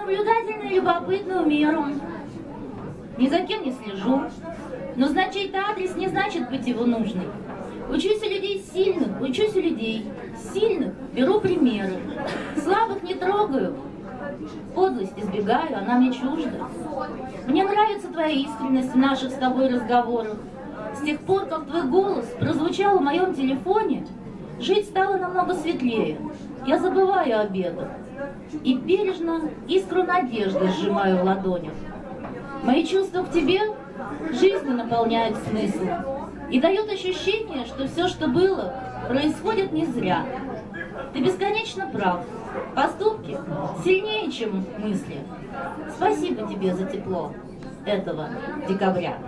наблюдательная и любопытная в меру. Ни за кем не слежу. Но знать чей-то адрес не значит быть его нужной. Учусь у людей сильных, учусь у людей сильных, беру примеры. Слабых не трогаю, подлость избегаю, она мне чужда. Мне нравится твоя искренность в наших с тобой разговорах. С тех пор, как твой голос прозвучал в моем телефоне, жить стало намного светлее. Я забываю о бедах и бережно искру надежды сжимаю в ладонях. Мои чувства к тебе жизнью наполняют смысл и дают ощущение, что все, что было, происходит не зря. Ты бесконечно прав. Поступки сильнее, чем мысли. Спасибо тебе за тепло этого декабря.